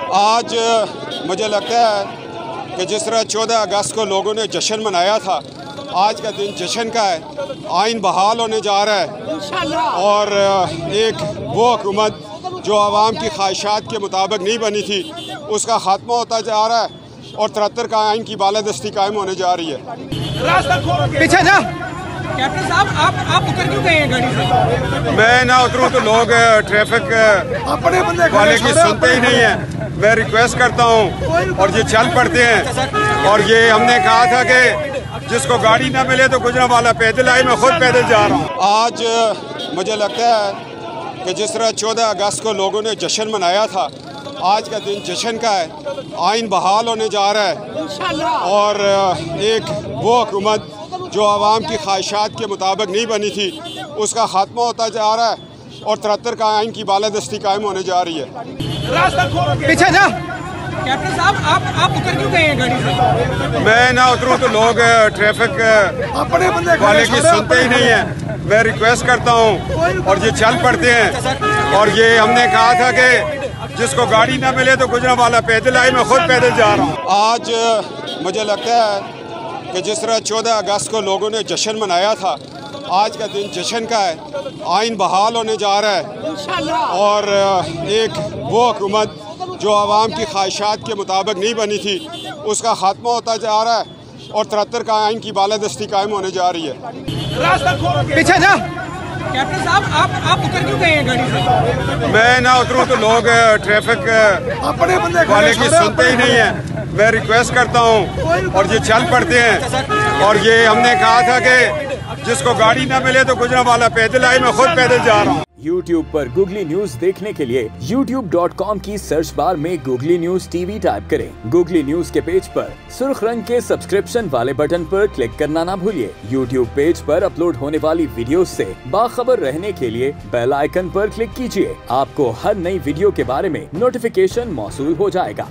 आज मुझे लगता है कि जिस तरह 14 अगस्त को लोगों ने जश्न मनाया था आज का दिन जश्न का है आइन बहाल होने जा रहा है। और एक वो हुकूमत जो आवाम की ख्वाहिशात के मुताबिक नहीं बनी थी उसका ख़ात्मा होता जा रहा है और तिहत्तर का आइन की बालादस्ती कायम होने जा रही है। पीछे जा। कैप्टन साहब आप आप उतर क्यों गए हैं गाड़ी से? मैं ना उतरूँ तो लोग ट्रैफ़िक अपने बंदे वाले की सुनते ही नहीं है। मैं रिक्वेस्ट करता हूँ और ये चल पड़ते हैं। और ये हमने कहा था कि जिसको गाड़ी ना मिले तो गुजरा वाला पैदल आए मैं खुद पैदल जा रहा हूँ। आज मुझे लगता है कि जिस तरह 14 अगस्त को लोगों ने जश्न मनाया था आज का दिन जश्न का है आइन बहाल होने जा रहा है। और एक वो हुकूमत जो आवाम की ख्वाहिशात के मुताबिक नहीं बनी थी उसका ख़ात्मा होता जा रहा है और तिहत्तर का आइन की बालादस्ती कायम होने जा रही है। पीछे जा। कैप्टन साहब आप आप उतर क्यों गए हैं गाड़ी से? मैं ना उतरूँ तो लोग ट्रैफ़िक अपने बंदे वाले की सुनते ही नहीं है। मैं रिक्वेस्ट करता हूँ और ये चल पड़ते हैं। और ये हमने कहा था कि जिसको गाड़ी ना मिले तो गुजरा वाला पैदल आए मैं खुद पैदल जा रहा हूँ। आज मुझे लगता है कि जिस तरह 14 अगस्त को लोगों ने जश्न मनाया था आज का दिन जश्न का है आइन बहाल होने जा रहा है। और एक वो हुकूमत जो आवाम की ख्वाहिशात के मुताबिक नहीं बनी थी उसका ख़ात्मा होता जा रहा है और तिहत्तर का आइन की बालादस्ती कायम होने जा रही है। पीछे जा। कैप्टन साहब आप आप उतर क्यों गए हैं गाड़ी से? मैं ना उतरूं तो लोग ट्रैफ़िक अपने बंदे वाले की सुनते ही नहीं है। मैं रिक्वेस्ट करता हूँ और ये चल पड़ते हैं। और ये हमने कहा था कि जिसको गाड़ी ना मिले तो गुजरा वाला पैदल आए, मैं खुद पैदल जा रहा हूँ। YouTube पर गूगली न्यूज़ देखने के लिए YouTube.com की सर्च बार में गूगली न्यूज़ टीवी टाइप करें। गूगली न्यूज़ के पेज पर सुर्ख रंग के सब्सक्रिप्शन वाले बटन पर क्लिक करना ना भूलिए। YouTube पेज पर अपलोड होने वाली वीडियो से बाखबर रहने के लिए बेल आइकन पर क्लिक कीजिए। आपको हर नई वीडियो के बारे में नोटिफिकेशन मौसू हो जाएगा।